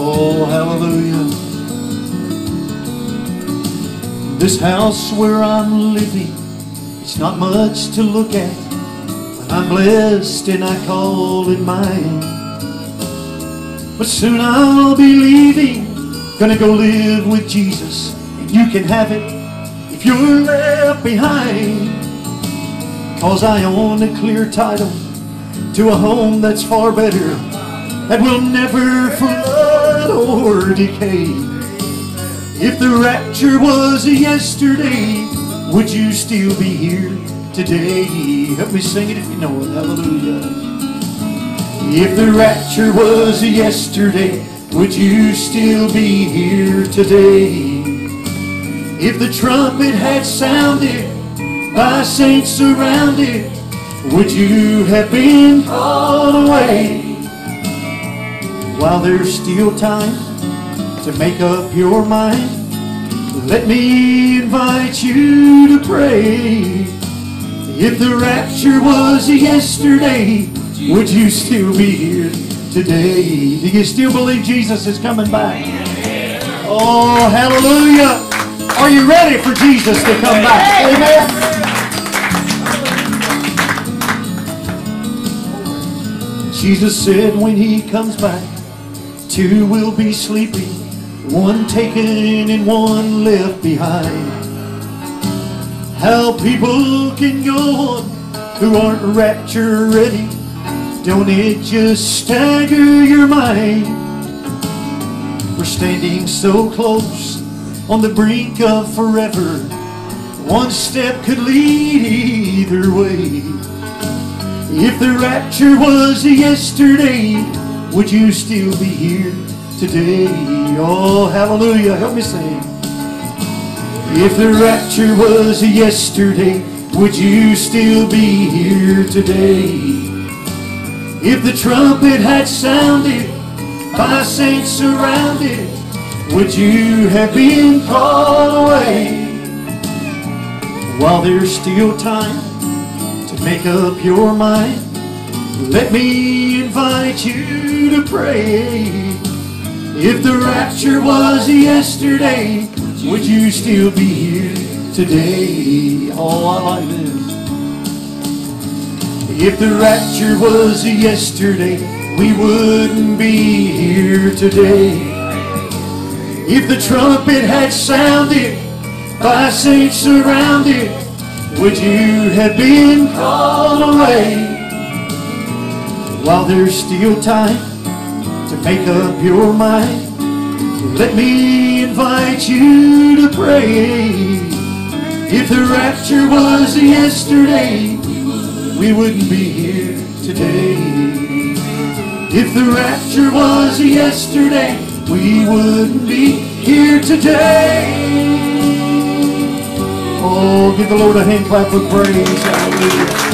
Oh, hallelujah. This house where I'm living, it's not much to look at. But I'm blessed and I call it mine. But soon I'll be leaving, gonna go live with Jesus. And you can have it if you're left behind. Cause I own a clear title to a home that's far better, that will never decay. If the rapture was yesterday, would you still be here today? Help me sing it if you know it. Hallelujah. If the rapture was yesterday, would you still be here today? If the trumpet had sounded by saints surrounded, would you have been called away? While there's still time to make up your mind, let me invite you to pray. If the rapture was yesterday, would you still be here today? Do you still believe Jesus is coming back? Oh, hallelujah. Are you ready for Jesus to come back? Amen. Jesus said when he comes back, two will be sleeping, one taken and one left behind. How people can go on who aren't rapture ready, don't it just stagger your mind? We're standing so close on the brink of forever. One step could lead either way. If the rapture was yesterday, would you still be here today? Oh, hallelujah. Help me sing. If the rapture was yesterday, would you still be here today? If the trumpet had sounded by saints surrounded, would you have been called away? While there's still time to make up your mind, let me invite you to pray. If the rapture was yesterday, would you still be here today? Oh, I like this. If the rapture was yesterday, we wouldn't be here today. If the trumpet had sounded by saints surrounded, would you have been called away? While there's still time to make up your mind, let me invite you to pray. If the rapture was yesterday, we wouldn't be here today. If the rapture was yesterday, we wouldn't be here today. Oh, give the Lord a hand clap of praise. Hallelujah.